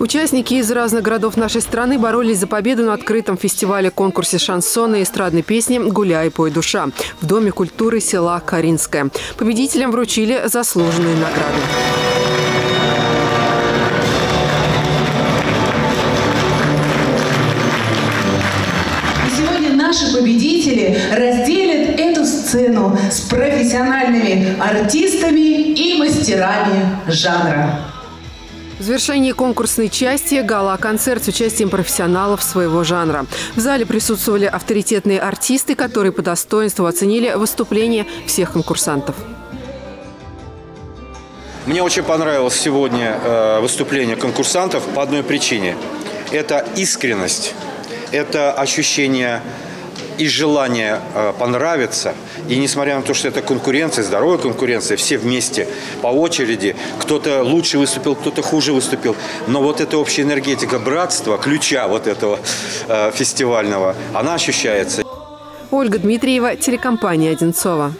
Участники из разных городов нашей страны боролись за победу на открытом фестивале-конкурсе шансона и эстрадной песни «Гуляй, пой, душа» в Доме культуры села Каринское. Победителям вручили заслуженные награды. Сегодня наши победители разделят эту сцену с профессиональными артистами и мастерами жанра. В завершении конкурсной части гала-концерт с участием профессионалов своего жанра. В зале присутствовали авторитетные артисты, которые по достоинству оценили выступление всех конкурсантов. Мне очень понравилось сегодня э, выступление конкурсантов по одной причине. Это искренность, это ощущение и желание э, понравиться. И несмотря на то, что это конкуренция, здоровая конкуренция, все вместе, по очереди, кто-то лучше выступил, кто-то хуже выступил. Но вот эта общая энергетика братства, ключа вот этого э, фестивального, она ощущается. Ольга Дмитриева, телекомпания «Одинцова».